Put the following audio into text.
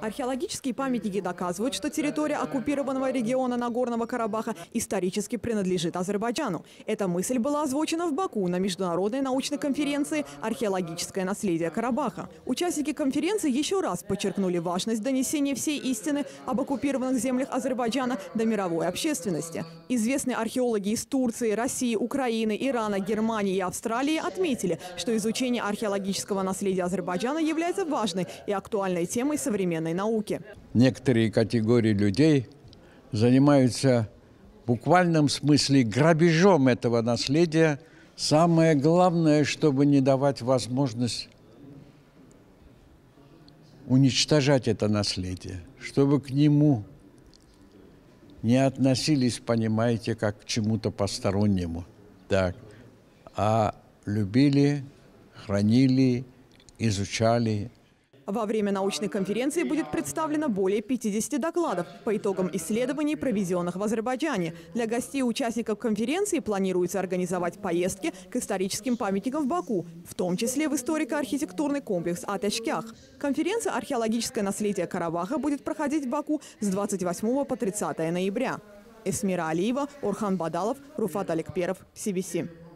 Археологические памятники доказывают, что территория оккупированного региона Нагорного Карабаха исторически принадлежит Азербайджану. Эта мысль была озвучена в Баку на международной научной конференции «Археологическое наследие Карабаха». Участники конференции еще раз подчеркнули важность донесения всей истины об оккупированных землях Азербайджана до мировой общественности. Известные археологи из Турции, России, Украины, Ирана, Германии и Австралии отметили, что изучение археологического наследия Азербайджана является важной и актуальной темой современной науки. некоторые категории людей занимаются в буквальном смысле грабежом этого наследия. Самое главное, чтобы не давать возможность уничтожать это наследие, чтобы к нему не относились, понимаете, как к чему-то постороннему, так, а любили, хранили, изучали, Во время научной конференции будет представлено более 50 докладов по итогам исследований, проведенных в Азербайджане. Для гостей и участников конференции планируется организовать поездки к историческим памятникам в Баку, в том числе в историко-архитектурный комплекс Атешкях. Конференция «Археологическое наследие Карабаха» будет проходить в Баку с 28 по 30 ноября. Эсмира Алиева, Орхан Бадалов, Руфат Аликперов, CBC.